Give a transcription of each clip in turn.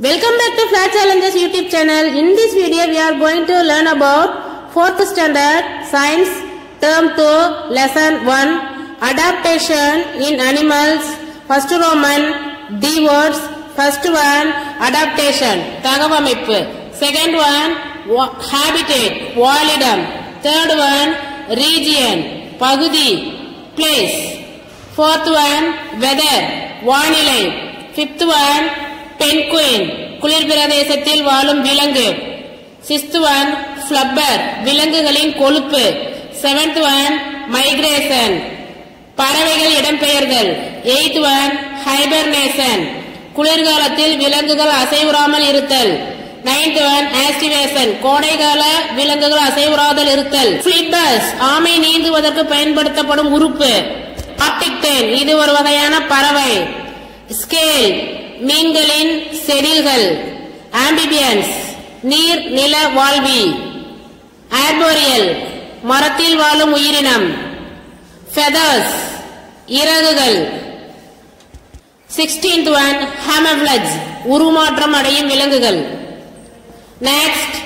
Welcome back to Flair Challengers YouTube channel. In this video, we are going to learn about 4th standard Science Term 2 Lesson 1 Adaptation in Animals First Roman The words First one Adaptation தகவமைப்பு Second one Habitat Walidam. Third one Region Pagudi Place Fourth one Weather வானிலை Fifth one குளிர் பிரதேசத்தில் வாழும் விலங்கு. Sixth one ஃபிளப்பர் விலங்குகளின் கொழுப்பு. Seventh one migration பறவைகள் இடம்பெயர்தல் eighth one hibernation குளிர்காலத்தில் விலங்குகள் அசைவுறாமல் இருத்தல். நைன்த் ஒன் ஆஸ்டிவேஷன் கோடைகால விலங்குகள் அசைவுறாதல் இருத்தல். ஃபிளிப்பர்ஸ் ஆமை நீந்துவதற்கு பயன்படுத்தப்படும் உறுப்பு. ஆப்டிக் டென் இது ஒரு வகையான பறவை. ஸ்கேல் மீன்களின் செடில்கள் ஆம்பிபியன்ஸ் நீர் நில வாழ்வி. ஆர்போரியல் மரத்தில் வாழும் உயிரினம். ஃபெதர்ஸ் இறகுகள். சிக்ஸ்டீன்த் ஒன் ஹேமப்ளஜ் உருமாற்றம் அடையும் விலங்குகள். நெக்ஸ்ட்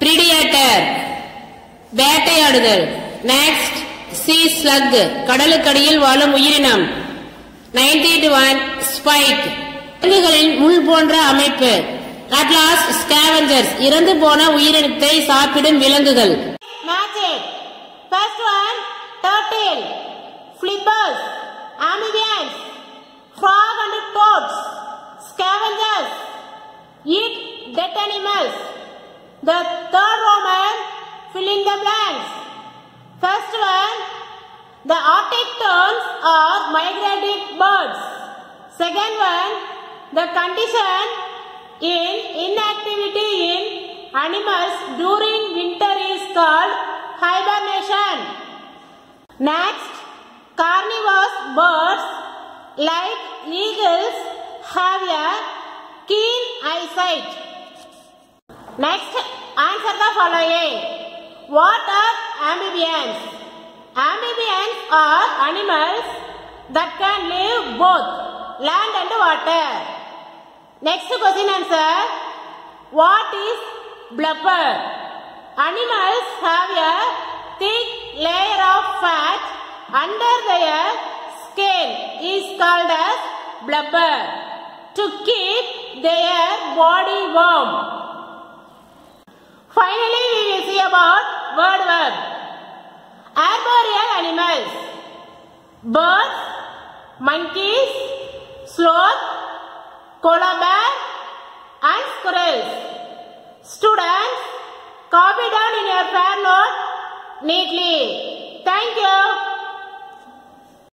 பிரிடியேட்டர் வேட்டையாடுதல். நெக்ஸ்ட் சி ஸ்லக் கடலுக்கடியில் வாழும் உயிரினம். நைன்டி ஒன் ஸ்பைக் விலங்குகளின் முள் போன்ற அமைப்பு. அட்லாஸ் ஸ்கேவஞ்சர்ஸ் இறந்து போன உயிரினத்தை சாப்பிடும் விலங்குகள். Magic first one turtle flippers amphibians frog and toads scavengers eat dead animals the third roman filling the blanks. First one the arctic terns are migratory birds second one the condition in inactivity in animals during winter is called hibernation. Next, carnivorous birds like eagles have a keen eyesight. Next, answer the following. What are amphibians? Amphibians are animals that can live both land and water. Next question answer. What is blubber? Animals have a thick layer of fat under their skin is called as blubber to keep their body warm. Finally, we will see about word verb. Arboreal animals. Birds, monkeys, sloth, koala bear and squirrels. Students, copy down in your fair note neatly. Thank you.